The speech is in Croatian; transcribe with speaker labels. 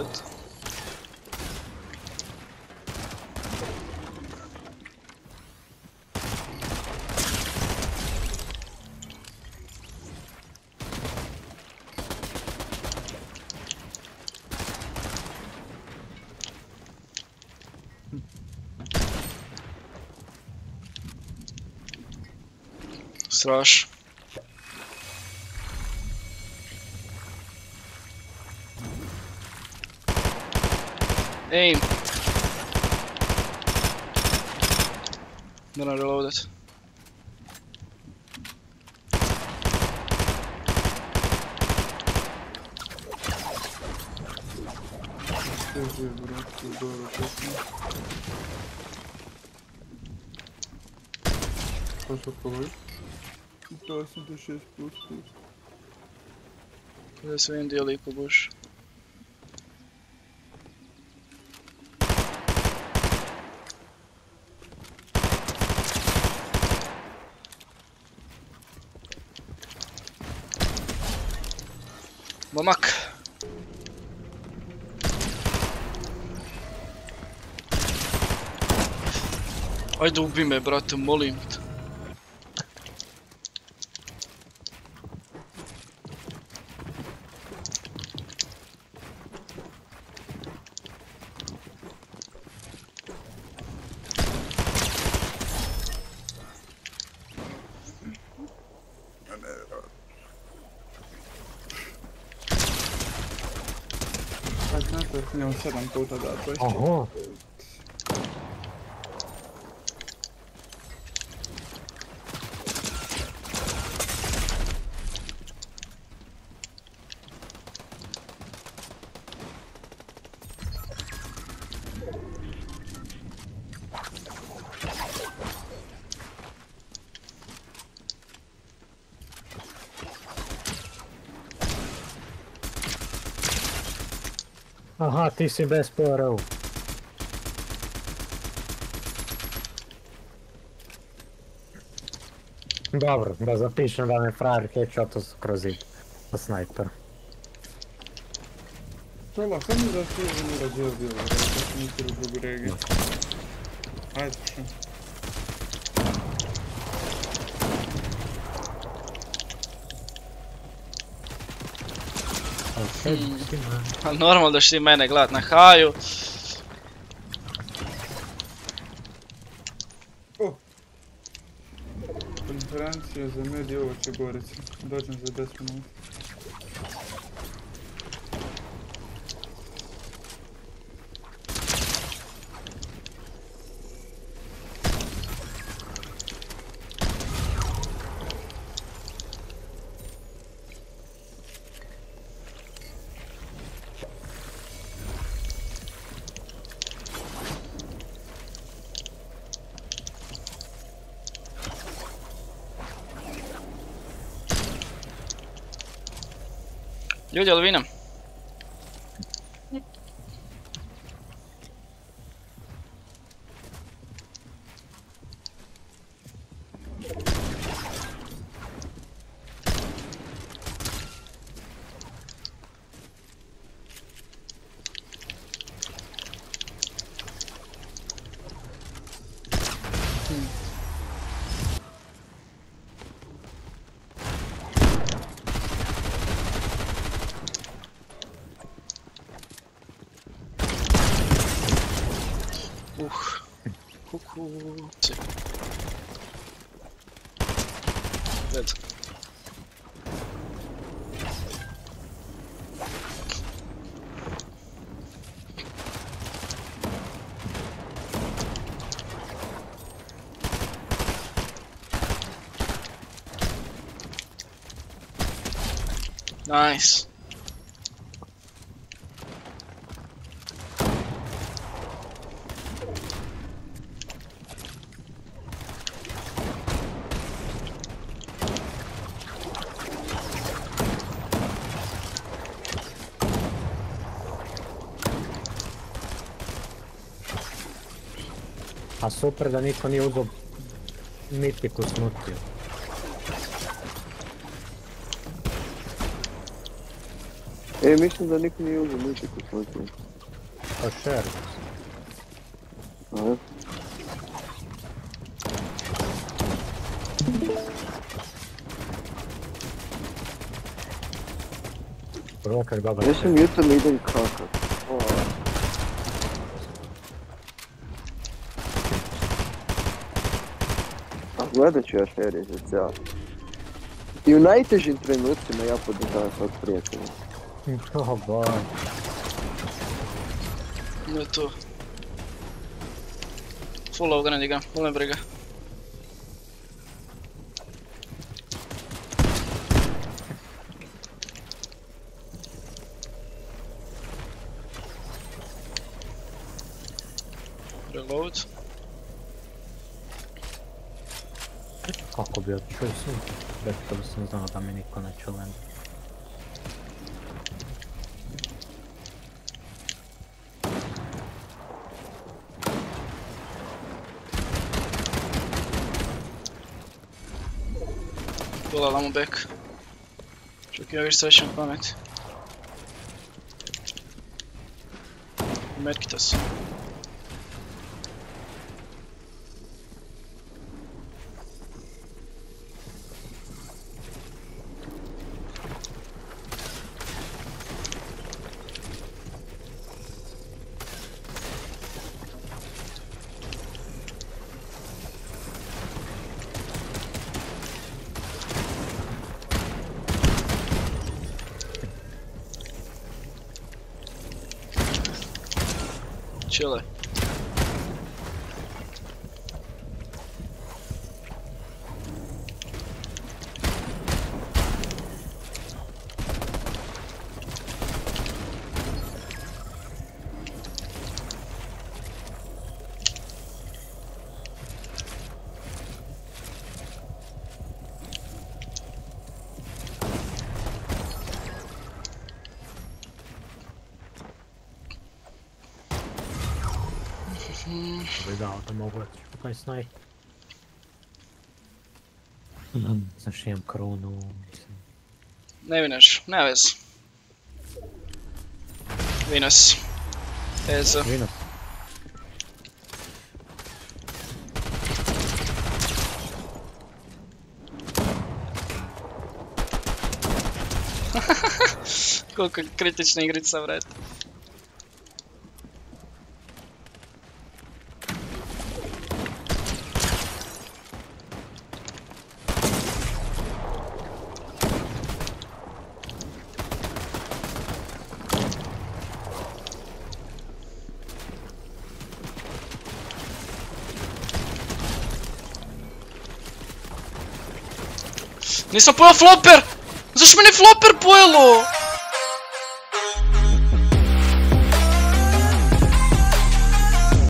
Speaker 1: стоит. Страшно. Aim.
Speaker 2: Then I reload it. Quanto foi? 86 por 6.
Speaker 1: Vê se eu. Buš. Momak. Ajde ubi me brate, molim
Speaker 2: У нього все там тут, да, точно.
Speaker 3: Ого! Aha, ti si brez PRL. Dobro, da zapišem, da me frajer headshotu skrozi. Pa snajper.
Speaker 2: To lahko mi zaslužim, da je bil, da je bil drugi regi. Ajde,
Speaker 3: še.
Speaker 1: Ali normalno da ti mene gledat na haju.
Speaker 2: O! Konferencija za medije ovo će Gorica. Dođem za 10 minuta.
Speaker 1: Yo ya lo vino. Ouh. Coucou. Tiens. Nice.
Speaker 3: A super da niko nije uzeo mitiku smutio.
Speaker 4: E, mislim da niko nije uzeo muziku svoj tu.
Speaker 3: Pa šer.
Speaker 4: Aha.
Speaker 3: Prvo kad ga
Speaker 4: Ja sam jutro idem kakat. gledat ću još seriju za cijelo. I u najtežim trenucima ja podržavam svog prijatelja.
Speaker 3: Dobar.
Speaker 1: Ima to. Full obrani ga, volim briga. Reload.
Speaker 3: Abi açıyorsun. Bekliyorsunuz lan adam beni ikon açıyor bende.
Speaker 1: Yol alamı back. Çok iyi bir session Mehmet. Medkit aslında. Чела.
Speaker 3: To bi dao da mogu otići u taj snaj. Znaš imam krunu, mislim.
Speaker 1: Ne vineš, ne vez. Vinas. Ezo.
Speaker 3: Vino.
Speaker 1: Koliko kritična igrica, vred. Nisam pojel floper! Zašto mi ni floper pojelo?